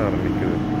ஆரம்பிக்குது